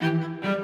Música